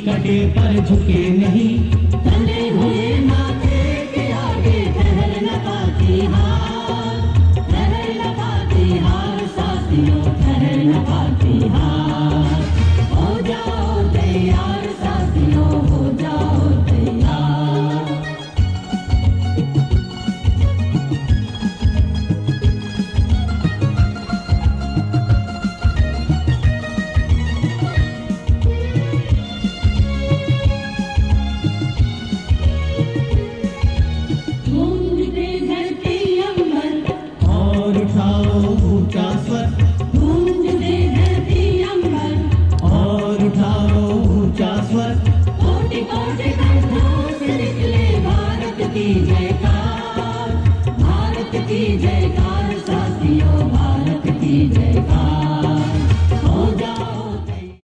कटे पर झुके नहीं। और उठाओ ऊँचा स्वर।